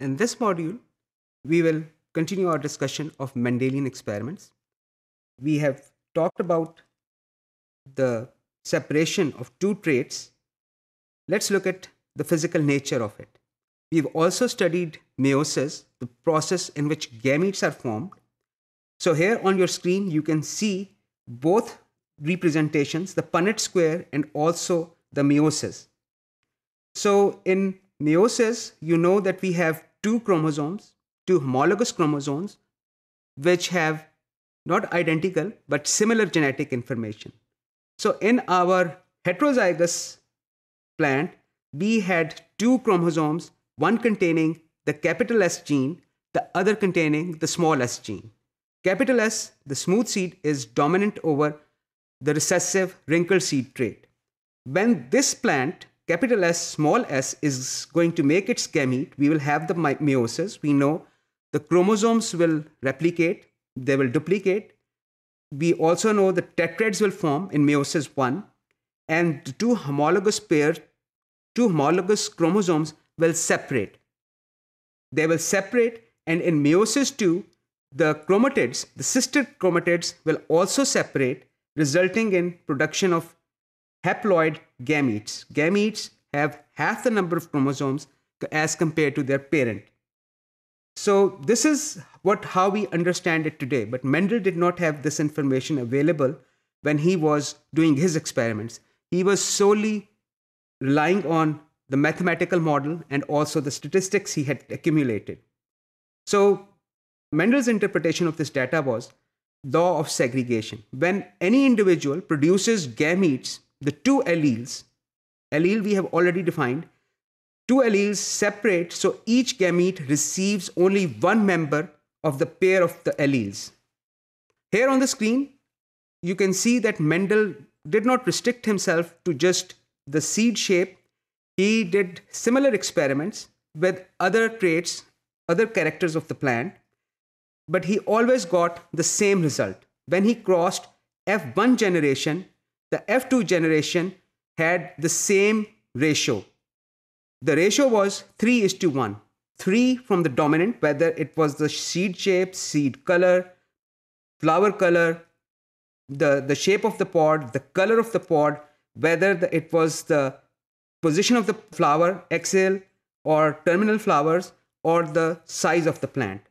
In this module, we will continue our discussion of Mendelian experiments. We have talked about the separation of two traits. Let's look at the physical nature of it. We've also studied meiosis, the process in which gametes are formed. So here on your screen, you can see both representations, the Punnett square and also the meiosis. So in meiosis, you know that we have two chromosomes, two homologous chromosomes, which have not identical but similar genetic information. So in our heterozygous plant, we had two chromosomes, one containing the capital S gene, the other containing the small s gene. Capital S, the smooth seed, is dominant over the recessive wrinkled seed trait. When this plant capital S, small s is going to make its gamete, we will have the meiosis. We know the chromosomes will replicate, they will duplicate. We also know the tetrads will form in meiosis 1, and the two homologous pairs, two homologous chromosomes will separate. They will separate, and in meiosis 2, the chromatids, the sister chromatids, will also separate, resulting in production of haploid gametes. Gametes have half the number of chromosomes as compared to their parent. So this is what how we understand it today. But Mendel did not have this information available when he was doing his experiments. He was solely relying on the mathematical model and also the statistics he had accumulated. So Mendel's interpretation of this data was law of segregation. When any individual produces gametes the two alleles, allele we have already defined, two alleles separate so each gamete receives only one member of the pair of the alleles. Here on the screen, you can see that Mendel did not restrict himself to just the seed shape. He did similar experiments with other traits, other characters of the plant, but he always got the same result. When he crossed F1 generation the F2 generation had the same ratio. The ratio was 3 is to 1. 3 from the dominant, whether it was the seed shape, seed color, flower color, the, the shape of the pod, the color of the pod, whether the, it was the position of the flower, axil, or terminal flowers, or the size of the plant.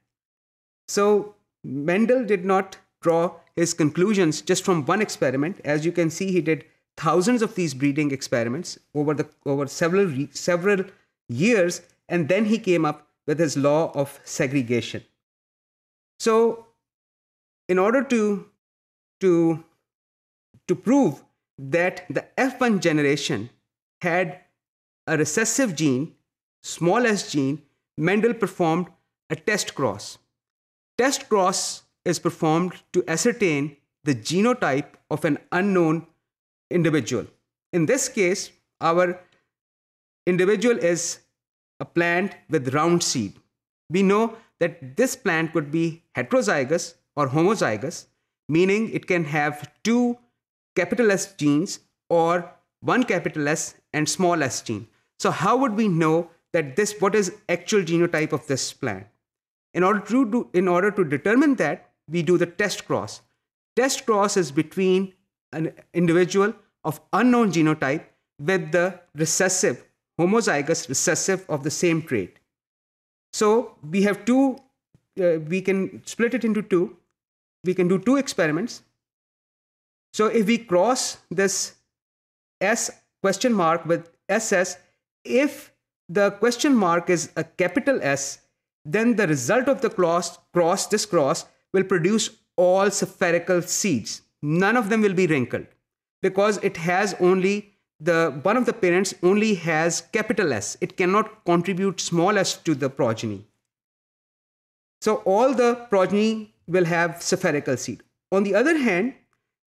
So Mendel did not draw his conclusions just from one experiment. As you can see, he did thousands of these breeding experiments over the over several several years, and then he came up with his law of segregation. So, in order to to to prove that the F1 generation had a recessive gene, small s gene, Mendel performed a test cross. Test cross is performed to ascertain the genotype of an unknown individual. In this case, our individual is a plant with round seed. We know that this plant could be heterozygous or homozygous, meaning it can have two capital S genes or one capital S and small s gene. So how would we know that this what is actual genotype of this plant? In order to do, in order to determine that, we do the test cross. Test cross is between an individual of unknown genotype with the recessive, homozygous recessive of the same trait. So we have two, uh, we can split it into two. We can do two experiments. So if we cross this S question mark with SS, if the question mark is a capital S, then the result of the cross, cross this cross will produce all spherical seeds. None of them will be wrinkled because it has only the one of the parents only has capital S. It cannot contribute small s to the progeny. So all the progeny will have spherical seed. On the other hand,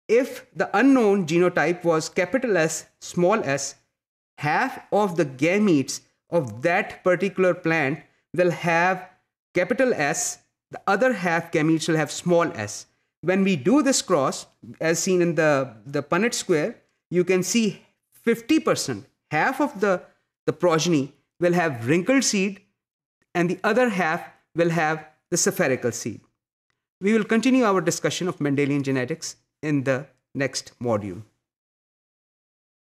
if the unknown genotype was capital S, small s, half of the gametes of that particular plant will have capital S the other half gametes will have small s. When we do this cross, as seen in the, the Punnett square, you can see 50%, half of the, the progeny will have wrinkled seed and the other half will have the spherical seed. We will continue our discussion of Mendelian genetics in the next module.